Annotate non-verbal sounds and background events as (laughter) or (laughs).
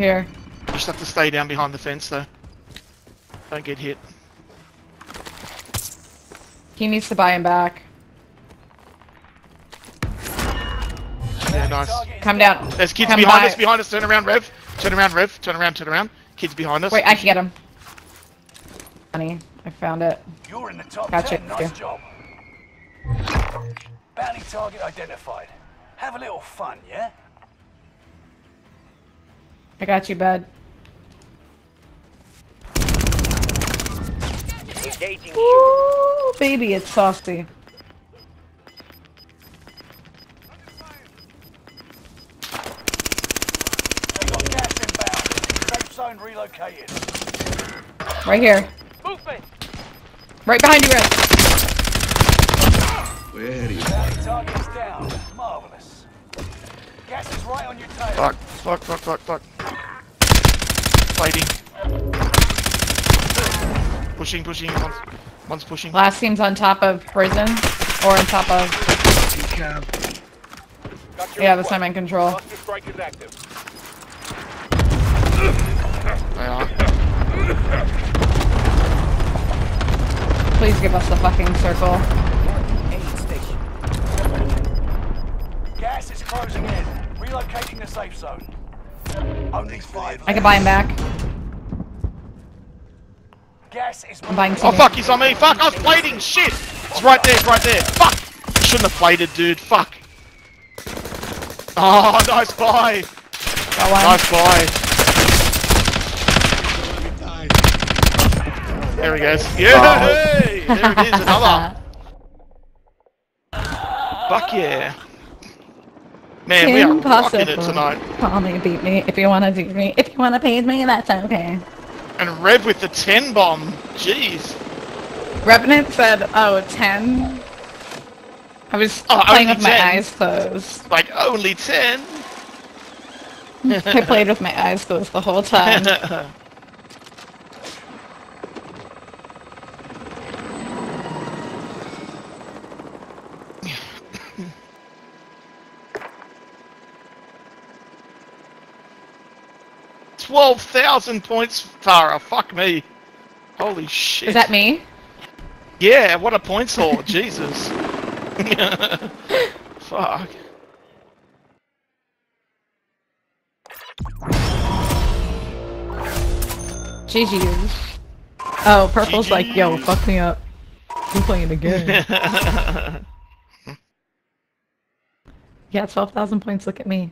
Here. You just have to stay down behind the fence though. Don't get hit. He needs to buy him back. Yeah, nice. Come down. There's kids Come behind by. us, behind us. Turn around, Rev. Turn around, Rev. Turn around, turn around. Kids behind us. Wait, I can get him. Honey, I found it. You're in the top Gotcha. 10. Nice job. Bounty target identified. Have a little fun, yeah? I got you, bud. Engaging Ooh, baby, it's saucy. We got gas inbound. Safe zone relocated. Right here. Movement. Right behind you, Red. Bounty target is down. Marvelous. Gas is right on your tail. Fuck, fuck, fuck, fuck, fuck. Fighting. Pushing, pushing. One's, one's pushing. Last team's on top of prison. Or on top of... Got your Yeah, that's request. I'm in control. Cluster is active. Please give us the fucking circle. Gas is closing in. Relocating the safe zone. Only five. I can buy him back. Gas is I'm buying Oh two. fuck, he's on me. Fuck, I was plating. Shit. It's right there, it's right there. Fuck. I shouldn't have plated, dude. Fuck. Oh, (laughs) nice buy. Got one. Nice buy. There he goes. Yeah, hey, there it is, another. (laughs) Fuck yeah. Man, we are rocking it tonight. Call me, beat me. If you wanna beat me, if you wanna pay me, that's okay. And Rev with the 10 bomb. Jeez. Revenant said, oh, 10? I was Oh, playing only with my 10? eyes closed. Like, only 10? (laughs) I played with my eyes closed the whole time. (laughs) Twelve thousand points, Tara. Fuck me. Holy shit. Is that me? Yeah, what a points haul. (laughs) Jesus. (laughs) Fuck. GG's. Oh, Purple's like, yo, fuck me up. I'm playing again. (laughs) yeah, 12,000 points, look at me.